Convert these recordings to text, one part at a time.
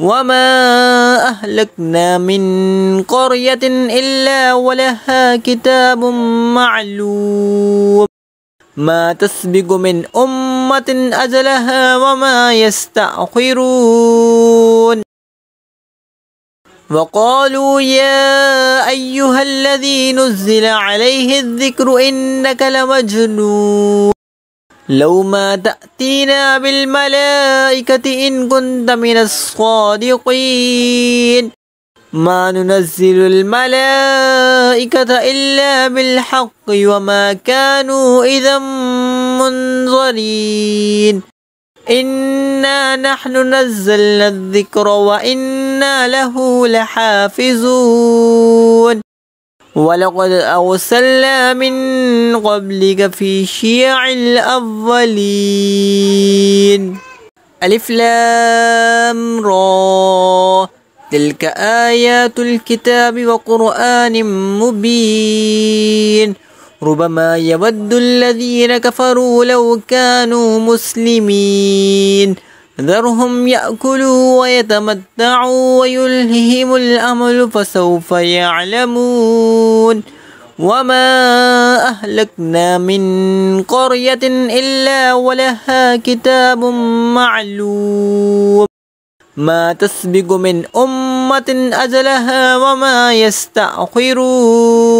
وما أهلكنا من قرية إلا ولها كتاب معلوم ما تسبق من أمة أجلها وما يستأخرون وقالوا يا أيها الذي نزل عليه الذكر إنك لمجنون لو ما تأتينا بالملائكة إن كنت من الصادقين. ما ننزل الملائكة إلا بالحق وما كانوا إذا منظرين. إنا نحن نزلنا الذكر وإنا له لحافظون. ولقد أرسلنا من قبلك في شيع الأولين. ألف لام را. تلك آيات الكتاب وقرآن مبين. ربما يود الذين كفروا لو كانوا مسلمين. ذرهم يأكلوا ويتمتعوا ويلههم الأمل فسوف يعلمون وما أهلكنا من قرية إلا ولها كتاب معلوم. ما تسبق من أمة أجلها وما يستأخرون.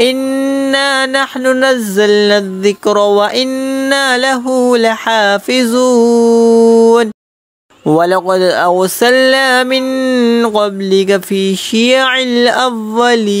إنا نحن نزلنا الذكر وإنا له لحافظون. ولقد أرسلنا من قبلك في شيع الأولين.